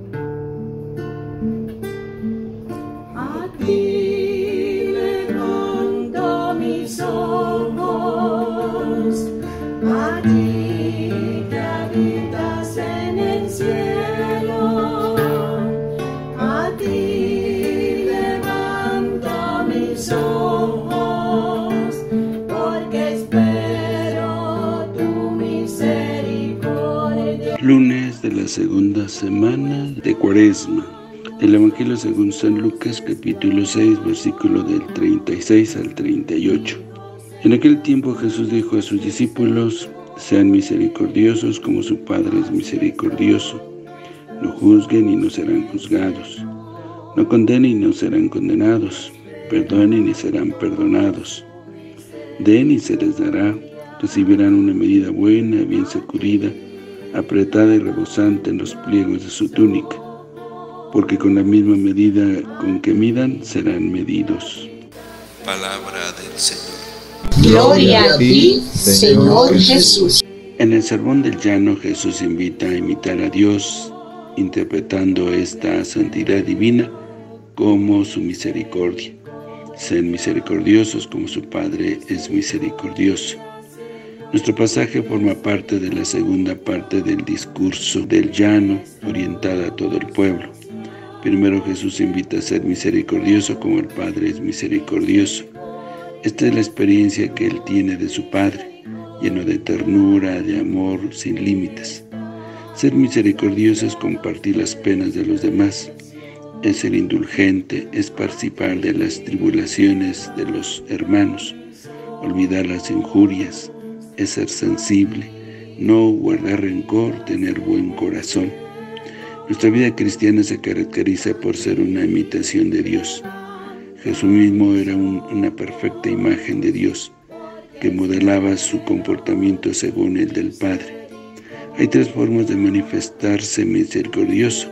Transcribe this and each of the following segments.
A Lunes de la segunda semana de Cuaresma. El Evangelio según San Lucas capítulo 6 versículo del 36 al 38. En aquel tiempo Jesús dijo a sus discípulos, sean misericordiosos como su Padre es misericordioso. No juzguen y no serán juzgados. No condenen y no serán condenados. Perdonen y serán perdonados. Den y se les dará. Recibirán una medida buena, bien sacudida, apretada y rebosante en los pliegos de su túnica, porque con la misma medida con que midan serán medidos. Palabra del Señor. Gloria a ti, Señor Jesús. En el Sermón del Llano Jesús invita a imitar a Dios, interpretando esta santidad divina como su misericordia. Sean misericordiosos como su Padre es misericordioso. Nuestro pasaje forma parte de la segunda parte del discurso del llano, orientada a todo el pueblo. Primero Jesús invita a ser misericordioso como el Padre es misericordioso. Esta es la experiencia que Él tiene de su Padre, lleno de ternura, de amor, sin límites. Ser misericordioso es compartir las penas de los demás, es ser indulgente, es participar de las tribulaciones de los hermanos, olvidar las injurias, es ser sensible, no guardar rencor, tener buen corazón. Nuestra vida cristiana se caracteriza por ser una imitación de Dios. Jesús mismo era un, una perfecta imagen de Dios, que modelaba su comportamiento según el del Padre. Hay tres formas de manifestarse misericordioso.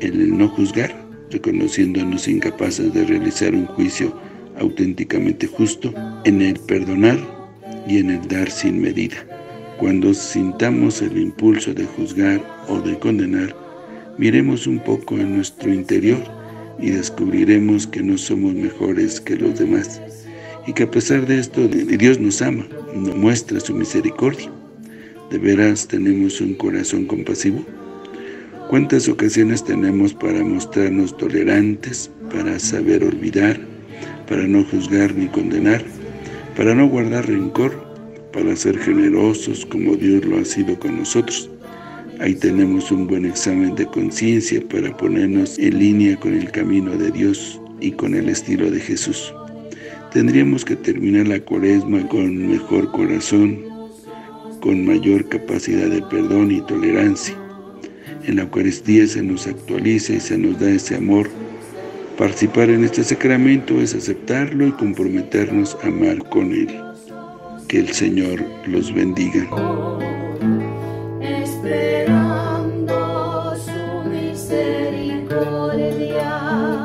En el no juzgar, reconociéndonos incapaces de realizar un juicio auténticamente justo. En el perdonar, y en el dar sin medida. Cuando sintamos el impulso de juzgar o de condenar, miremos un poco en nuestro interior y descubriremos que no somos mejores que los demás y que a pesar de esto Dios nos ama, nos muestra su misericordia. ¿De veras tenemos un corazón compasivo? ¿Cuántas ocasiones tenemos para mostrarnos tolerantes, para saber olvidar, para no juzgar ni condenar? Para no guardar rencor, para ser generosos como Dios lo ha sido con nosotros. Ahí tenemos un buen examen de conciencia para ponernos en línea con el camino de Dios y con el estilo de Jesús. Tendríamos que terminar la cuaresma con mejor corazón, con mayor capacidad de perdón y tolerancia. En la Eucaristía se nos actualiza y se nos da ese amor Participar en este sacramento es aceptarlo y comprometernos a amar con Él. Que el Señor los bendiga. Esperando su misericordia,